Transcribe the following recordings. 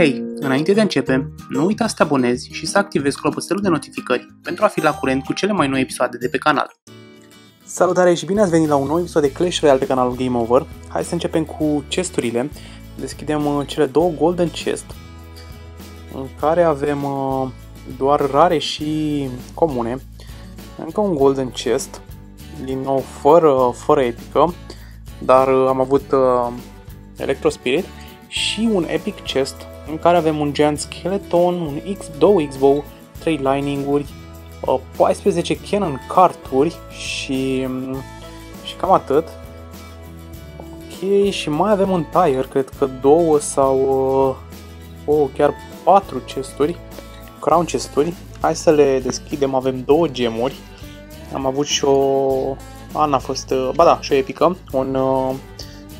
Hei, înainte de a începe, nu uita să te abonezi și să activezi clopoțelul de notificări pentru a fi la curent cu cele mai noi episoade de pe canal. Salutare și bine ați venit la un nou episod de Clash Royale pe canalul Game Over. Hai să începem cu chesturile. Deschidem uh, cele două Golden Chest, în care avem uh, doar rare și comune. Încă un Golden Chest, din nou fără, fără epică, dar uh, am avut uh, Electro Spirit și un Epic Chest în care avem un Giant Skeleton, un X, 2 X-Bow, 3 Lining-uri, 14 Cannon carturi și, mm, și cam atât. Ok, și mai avem un tire, cred că două sau uh, oh, chiar patru chesturi, crown chesturi. Hai să le deschidem, avem două gemuri. Am avut și o... Ana a fost... Uh, ba da, și o epică, un uh,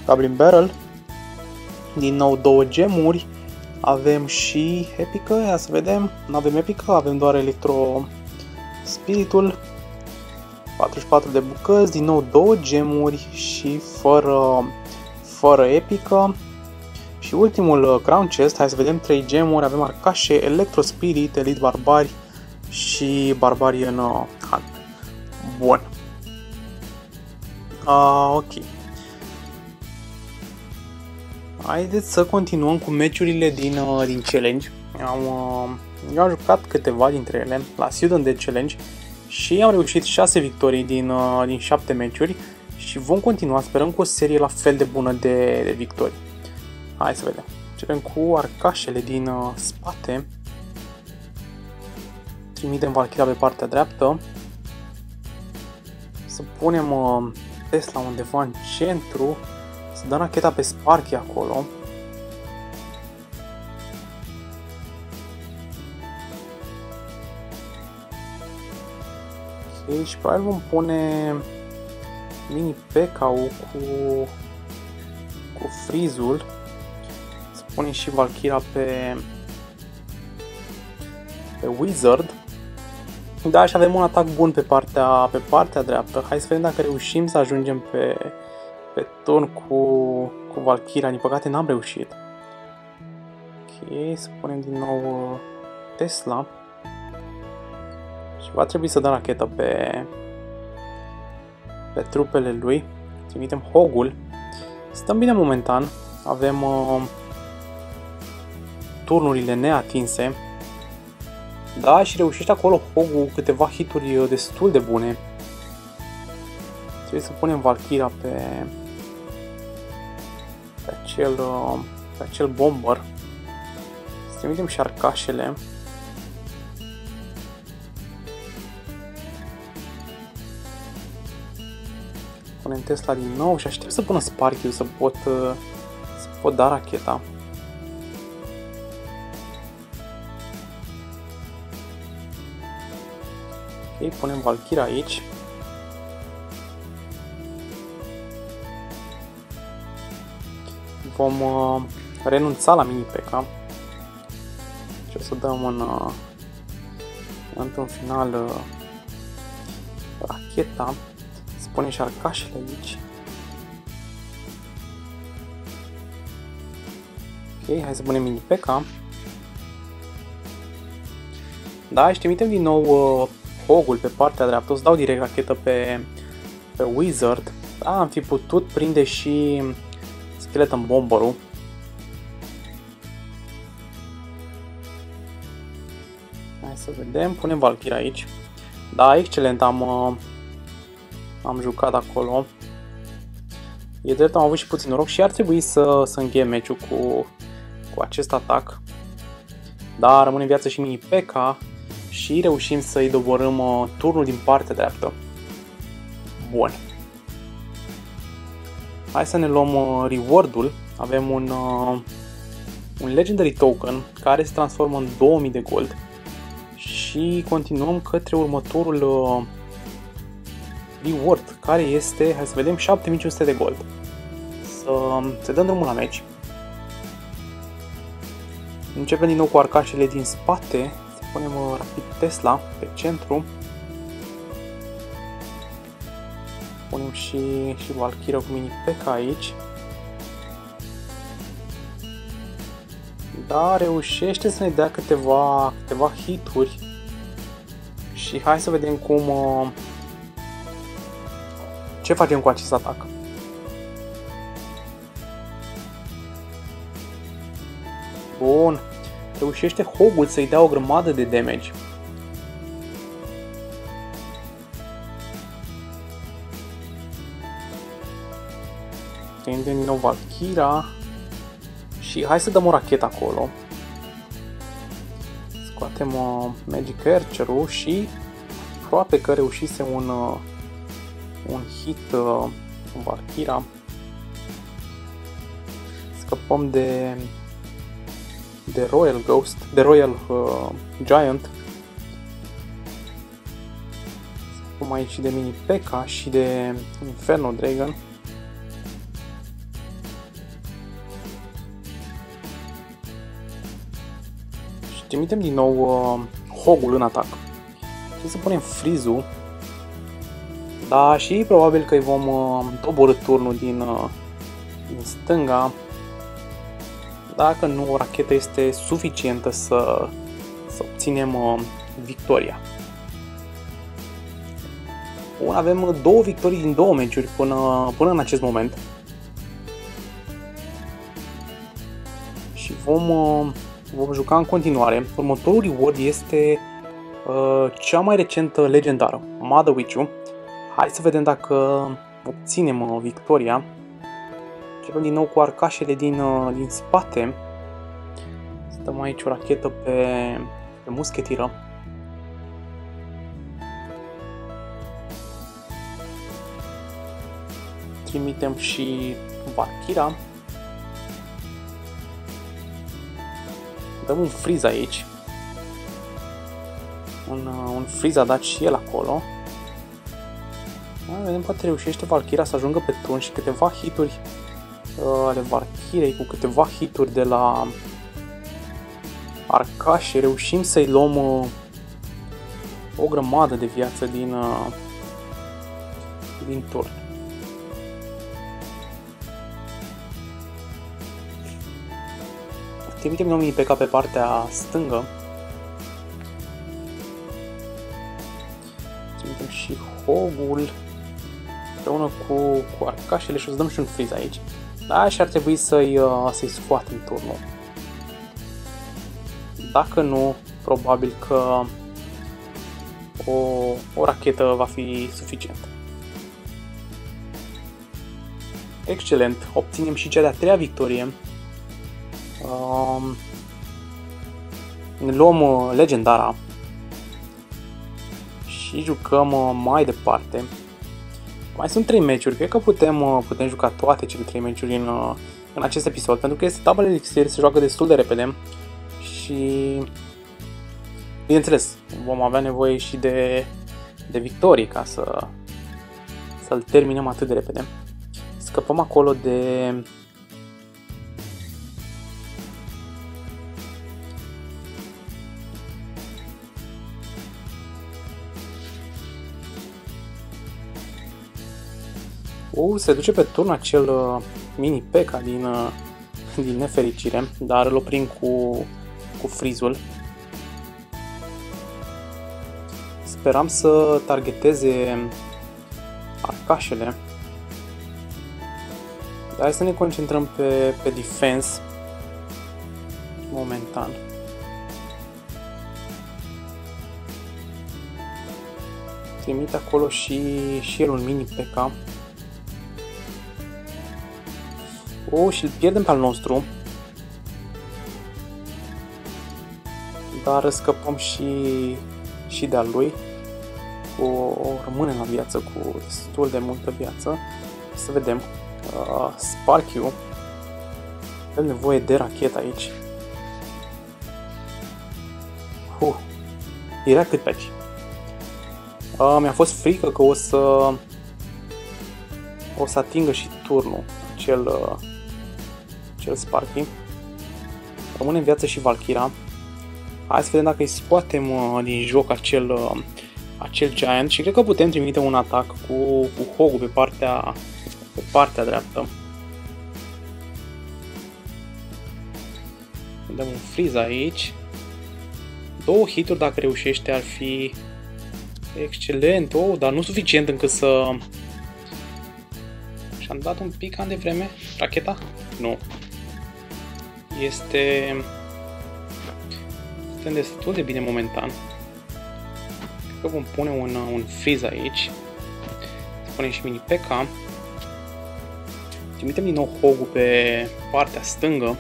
Goblin Barrel. Din nou două gemuri. Avem și epică, ia să vedem. Nu avem epică, avem doar electro spiritul. 44 de bucăți, din nou două gemuri și fără, fără epică. Și ultimul uh, Crown Chest, hai să vedem 3 gemuri, avem arcașe, Electro Spirit, Elite Barbari și Barbarian uh, Hunt. Bun. Uh, ok. Haideți să continuăm cu meciurile din, uh, din challenge. Am, uh, eu am jucat câteva dintre ele la Student de Challenge și am reușit 6 victorii din, uh, din 7 meciuri și vom continua, sperăm, cu o serie la fel de bună de, de victorii. Hai să vedem. Începem cu arcașele din uh, spate. Trimitem Valkyria pe partea dreaptă. Să punem uh, Tesla undeva în centru. Să dăm racheta pe Sparky acolo. Ok, și probabil vom pune mini Pekau cu, cu frizul. Să punem și Valkyra pe, pe Wizard. Da, și avem un atac bun pe partea, pe partea dreaptă. Hai să vedem dacă reușim să ajungem pe, pe turn cu, cu Valkyria. Din păcate n-am reușit. Ok, să punem din nou uh, Tesla. Și va trebui să dăm rachetă pe, pe trupele lui. Trimitem Hogul. Stăm bine momentan. Avem uh, turnurile neatinse. Da, și reușește acolo Hogu câteva hituri uh, destul de bune. Trebuie să punem Valkyra pe, pe acel, uh, pe acel bomber. Să trimitem și arcașele. punem Tesla din nou și aștept să pună Sparky să pot, uh, să pot da racheta. Ok, punem Valkyra aici. Vom uh, renunța la mini peca și o să dăm în, uh, în final uh, racheta pune și arcașele aici. Ok, hai să punem mini peca. Da, și trimitem din nou uh, hogul pe partea dreaptă. O să dau direct rachetă pe, pe Wizard. Da, am fi putut prinde și Skeleton Bomberul. Hai să vedem. Punem Valkyrie aici. Da, excelent. Am, uh, am jucat acolo. E drept, am avut și puțin noroc și ar trebui să, să încheie meciul cu, cu acest atac. Dar rămâne în viață și mini P.K. și reușim să-i doborâm uh, turnul din partea dreaptă. Bun. Hai să ne luăm uh, reward-ul. Avem un, uh, un Legendary Token care se transformă în 2000 de gold. Și continuăm către următorul uh, reward, care este, hai să vedem, 7500 de gold. Să, să dăm drumul la meci. Începem din nou cu arcașele din spate. Să punem uh, rapid Tesla pe centru. Punem și, și Valkyrie cu mini P.K. aici. Da, reușește să ne dea câteva, câteva hituri. Și hai să vedem cum... Uh, ce facem cu acest atac. Bun. Reușește Hogul să-i dea o grămadă de damage. Prindem din nou Valkyra. Și hai să dăm o rachetă acolo. Scoatem uh, Magic Archer-ul și aproape că reușise un, uh, un hit uh, cu Valkyra. Scăpăm de de Royal Ghost, de Royal uh, Giant. Scăpăm aici de Mini P.E.K.K.A și de Inferno Dragon. Trimitem din nou uh, Hogul în atac. Și să punem frizul. Da, și probabil că îi vom uh, doborâ turnul din, uh, din stânga. Dacă nu, o rachetă este suficientă să, să obținem uh, victoria. Bun, avem două victorii din două meciuri până, până în acest moment. Și vom, uh, vom juca în continuare. Următorul reward este uh, cea mai recentă legendară, Mother Witch-ul. Hai să vedem dacă obținem uh, victoria. Începem din nou cu arcașele din, uh, din spate. Stăm aici o rachetă pe, pe muschetiră. Trimitem și Valkyra. Dăm un freeze aici. Un, uh, un freeze a dat și el acolo. Mai vedem, poate reușește Valkyria să ajungă pe turn și câteva hituri uh, ale Valkyriei cu câteva hituri de la Arcașe. Reușim să-i luăm uh, o grămadă de viață din, uh, din turn. Trimitem nomii pe ca pe partea stângă. Trimitem și hogul împreună cu, cu arcașele și o să dăm și un freeze aici. Da, și ar trebui să-i, uh, să-i scoatem turnul. Dacă nu, probabil că o, o rachetă va fi suficientă. Excelent, obținem și cea de-a treia victorie Um, ne luăm uh, legendara și jucăm uh, mai departe. Mai sunt 3 meciuri, cred că putem, uh, putem juca toate cele 3 meciuri în, în acest episod, pentru că este tabla elixir, se joacă destul de repede și bineînțeles, vom avea nevoie și de, de victorii ca să, să-l terminăm atât de repede. Scăpăm acolo de Uh, se duce pe turn acel uh, mini P.E.K.K.A din, uh, din nefericire, dar îl oprim cu, cu frizul. Speram să targeteze arcașele. Dar hai să ne concentrăm pe, pe defense momentan. Trimite acolo și, și el un mini PK. Oh, și îl pierdem pe al nostru. Dar scăpăm și, și de al lui. O, o rămâne la viață cu destul de multă viață. Să vedem. Uh, Sparky-ul. Avem nevoie de rachetă aici. Uh, era cât pe aici. Uh, mi-a fost frică că o să o să atingă și turnul acel uh, cel Sparky. Rămâne în viață și Valkyra. Hai să vedem dacă îi scoatem uh, din joc acel, uh, acel Giant și cred că putem trimite un atac cu, cu Hogu pe partea, pe partea dreaptă. Dăm un freeze aici. Două hituri dacă reușește ar fi excelent, oh, dar nu suficient încât să... Și-am dat un pic an de vreme racheta? Nu. Este... Este destul de bine momentan. Cred că vom pune un, un freeze aici. Să punem și mini P.K. Trimitem din nou hogul pe partea stângă.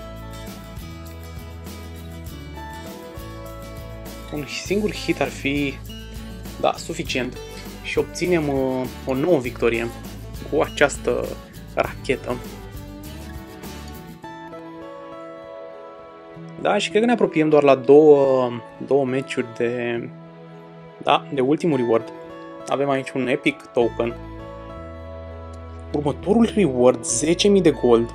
Un singur hit ar fi, da, suficient. Și obținem uh, o nouă victorie cu această rachetă. Da, și cred că ne apropiem doar la două, două meciuri de, da, de ultimul reward. Avem aici un epic token următorul reward 10.000 de gold,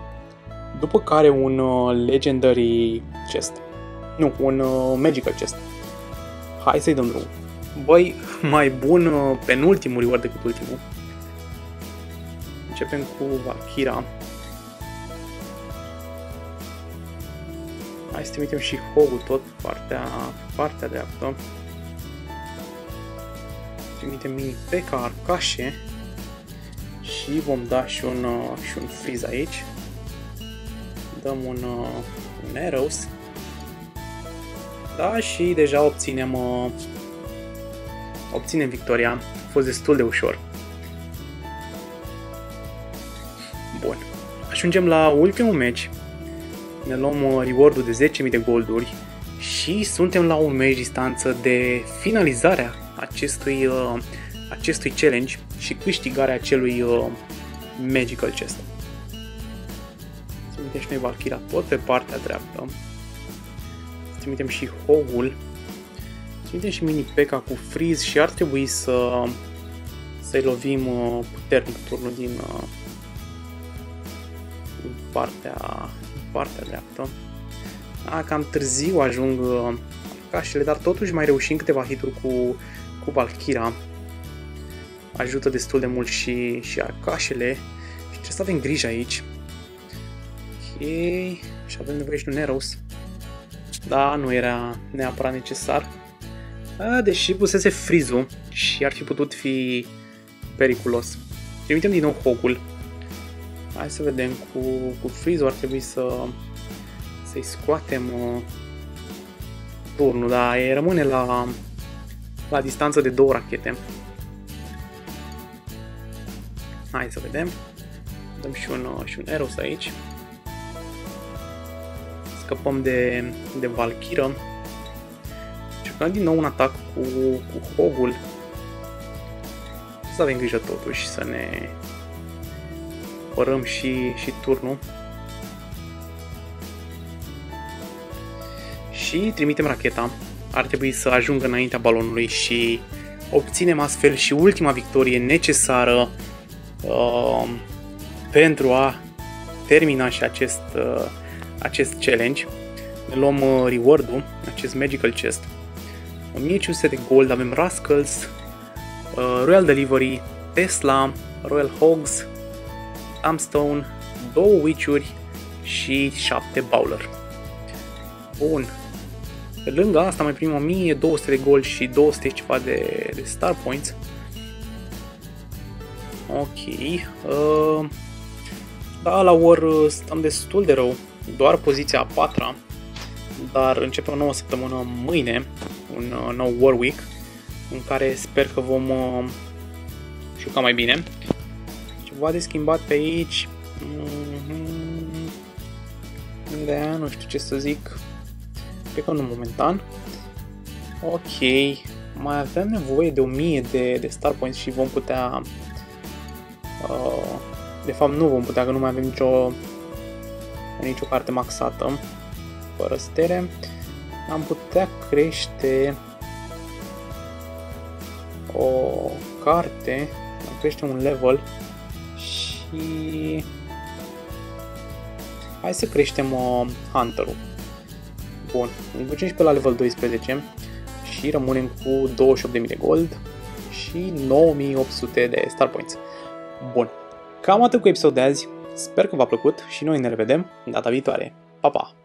după care un uh, legendary chest. Nu, un uh, magical chest. Hai să-i dăm drumul. Băi, mai bun uh, penultimul reward decât ultimul. Începem cu Valkyra. Hai să trimitem și Hogul tot partea, partea dreaptă. Trimitem mini P.K. Arcașe și vom da și un, uh, și un freeze aici. Dăm un, uh, un arrows. Da, și deja obținem, uh, obținem victoria. A fost destul de ușor. Bun. Ajungem la ultimul match. Ne luăm uh, reward-ul de 10.000 de golduri și suntem la un match distanță de finalizarea acestui, uh, acestui challenge și câștigarea acelui uh, Magical Chest. Să trimitem și noi Valkyria tot pe partea dreaptă. Să trimitem și Hogul. Să trimitem și Mini P.E.K.K.A cu Freeze și ar trebui să să-i lovim uh, puternic turnul din, uh, din partea, din partea dreaptă. A, cam târziu ajung uh, cașele, dar totuși mai reușim câteva hituri cu, cu Valkyria ajută destul de mult și, și arcașele și trebuie să avem grijă aici. Ok, și avem nevoie și de un Eros. Da, nu era neapărat necesar. A, deși pusese frizul și ar fi putut fi periculos. Trimitem din nou hogul. Hai să vedem, cu, cu frizul ar trebui să să-i scoatem uh, turnul, dar e rămâne la, la distanță de două rachete. Hai să vedem. Dăm și un, uh, și un Eros aici. Scăpăm de, de Valkyra. Cercăm din nou un atac cu, cu Hogul. Să avem grijă totuși să ne părăm și, și turnul. Și trimitem racheta. Ar trebui să ajungă înaintea balonului și obținem astfel și ultima victorie necesară uh, pentru a termina și acest, uh, acest challenge. Ne luăm uh, reward-ul, acest Magical Chest. 1500 de gold, avem Rascals, uh, Royal Delivery, Tesla, Royal Hogs, Amstone, două Witch-uri și 7 Bowler. Bun. Pe lângă asta mai primim 1200 de gold și 200 ceva de, de Star Points. Ok. Uh, da, la War uh, stăm destul de rău. Doar poziția a patra. Dar începe o nouă săptămână mâine, un uh, nou War Week, în care sper că vom uh, juca mai bine. Ceva de schimbat pe aici. Mm-hmm. Da, nu știu ce să zic. Cred că nu momentan. Ok, mai avem nevoie de 1000 de, de star points și vom putea Uh, de fapt nu vom putea, că nu mai avem nicio, nicio carte maxată fără stere. Am putea crește o carte, am crește un level și hai să creștem uh, Hunter-ul. Bun, îl ducem și pe la level 12 și rămânem cu 28.000 de gold și 9800 de star points. Bun, cam atât cu episodul de azi. Sper că v-a plăcut și noi ne revedem data viitoare. Pa, pa! Everything Cheers!